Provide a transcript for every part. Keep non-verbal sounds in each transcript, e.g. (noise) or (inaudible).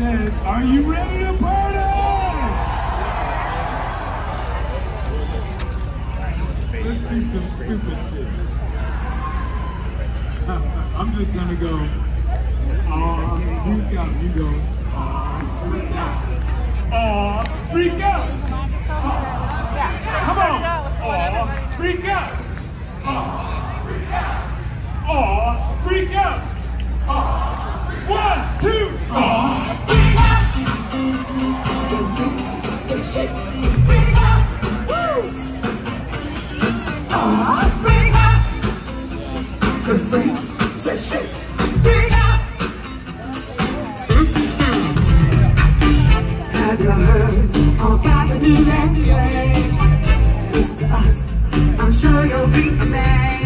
said, are you ready to party? Let's do some stupid shit. (laughs) I'm just gonna go, oh, freak out, you go, oh, freak out. Oh, freak out. Come on. Oh, freak out. Oh, freak out. Oh, freak out. One, two, oh. Have you heard about the new dance play? It's to us, I'm sure you'll be amazed.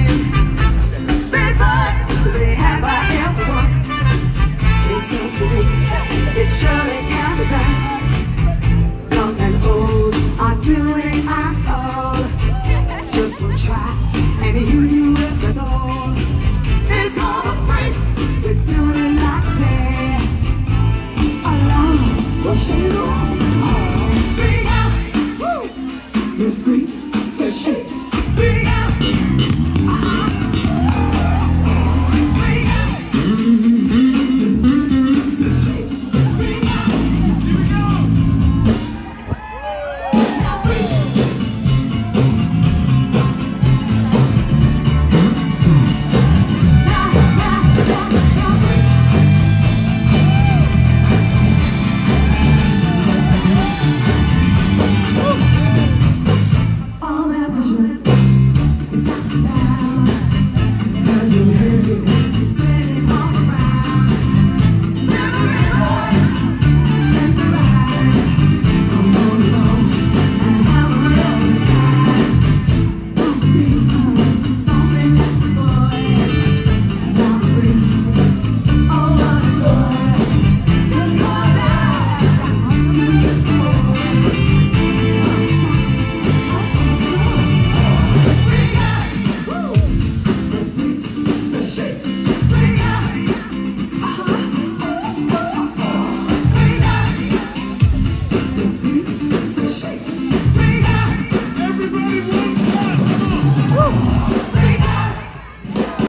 Say shit. Hey!